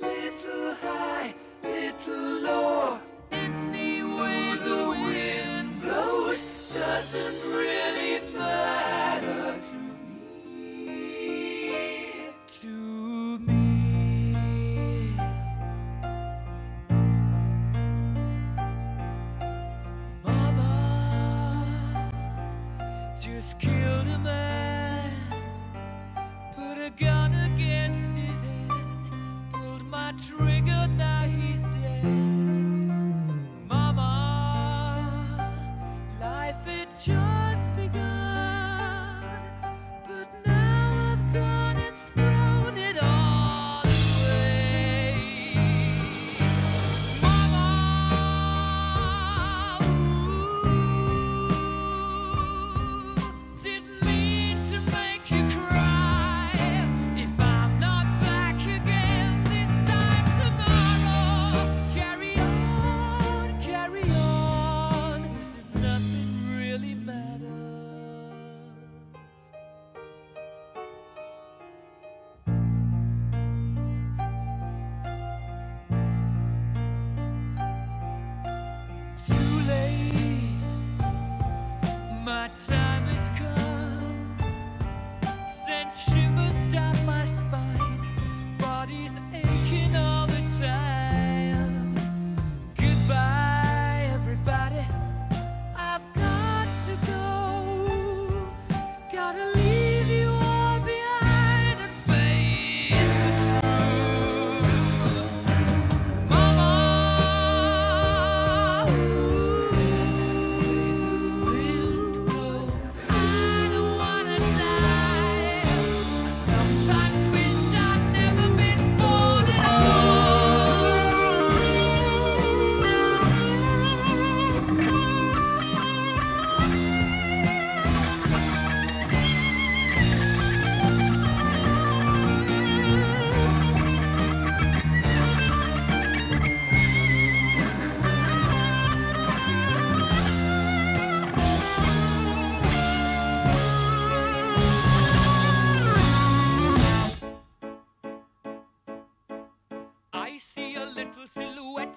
Little high, little low. The wind blows doesn't really matter to me. To me. Mama just killed a man, pulled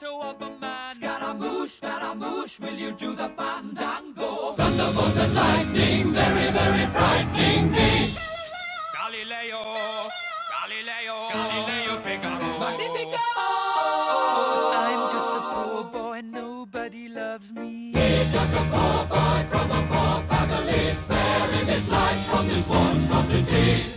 of a man. Scaramouche, Scaramouche, will you do the fandango? Thunderbolt and lightning, very, very frightening me. Galileo, Galileo, Galileo Figaro. Magnifico! I'm just a poor boy, and nobody loves me. He's just a poor boy from a poor family, sparing his life from this monstrosity.